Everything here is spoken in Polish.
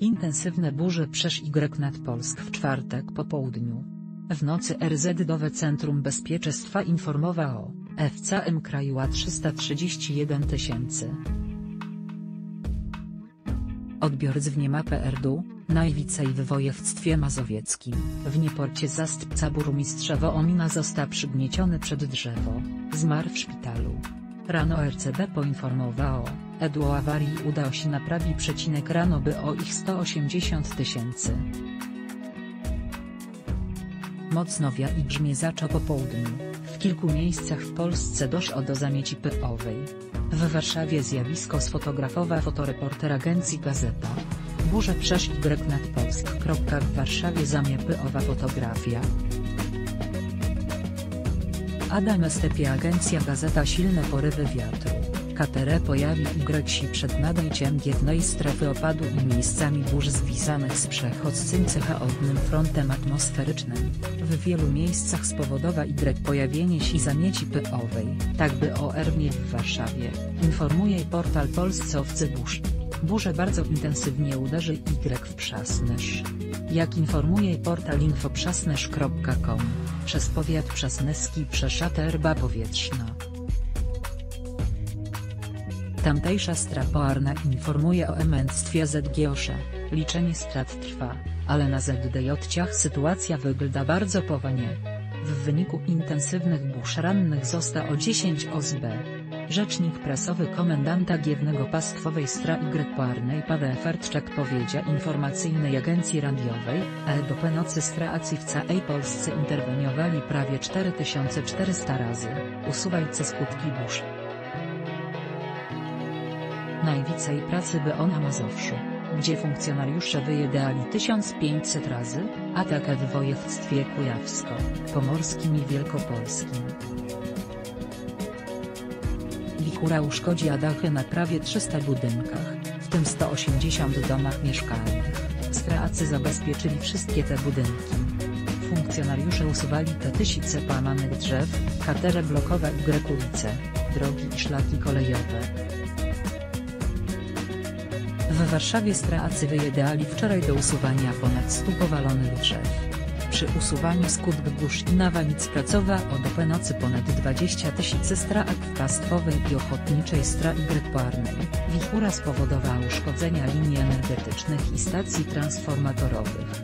Intensywne burze przesz Y nad Polsk w czwartek po południu. W nocy RZ-dowe Centrum Bezpieczeństwa informowało o FCM kraju a 331 tysięcy. Odbiór z Wniemapę Erdu, najwicej w województwie mazowieckim. W Nieporcie zastępca burmistrza Wołomina został przygnieciony przed drzewo, zmarł w szpitalu. Rano RCB poinformowało, Edu awarii udało się naprawić przecinek rano by o ich 180 tysięcy. Mocno wia i grzmie zaczął po południu, w kilku miejscach w Polsce doszło do zamieci pyłowej. W Warszawie zjawisko sfotografowa fotoreporter agencji Gazeta. Burze przesz Y nad Polsk. W Warszawie zamiepy owa fotografia. Adam Stepie Agencja Gazeta Silne porywy wiatru. KTR pojawi Y przed nadejściem jednej strefy opadu i miejscami burz związanych z przechodzącym chaotnym frontem atmosferycznym. W wielu miejscach spowodowa Y pojawienie się zamieci pyłowej. Tak by o Ernie w Warszawie, informuje portal Polsce Burz. Burze bardzo intensywnie uderzy Y w Przasnysz. Jak informuje portal infoprzasnysz.com, przez powiat przasnyski przeszata erba powietrzna. Tamtejsza strapoarna informuje o emęctwie ZGOsze, liczenie strat trwa, ale na ZDJ-ciach sytuacja wygląda bardzo powanie. W wyniku intensywnych burz rannych zostało 10 osb. Rzecznik prasowy komendanta Giewnego Pastwowej Stra Y Paweł Fertczak powiedział informacyjnej agencji radiowej, e do penocy stracji w całej Polsce interweniowali prawie 4400 razy, usuwajce skutki burz. Najwięcej pracy by on na Mazowszu, gdzie funkcjonariusze wyjedali 1500 razy, a tak w województwie kujawsko-pomorskim i wielkopolskim. Wichura uszkodziła dachy na prawie 300 budynkach, w tym 180 domach mieszkalnych. Stracy zabezpieczyli wszystkie te budynki. Funkcjonariusze usuwali te tysiące płamanych drzew, katere blokowe i grekulice, drogi i szlaki kolejowe. W Warszawie stracy wyjedali wczoraj do usuwania ponad 100 powalonych drzew. Przy usuwaniu skutków burz i nawałnic pracowa od nocy ponad 20 tysięcy straak w pastwowej i ochotniczej stra Y. Wichura spowodowała uszkodzenia linii energetycznych i stacji transformatorowych.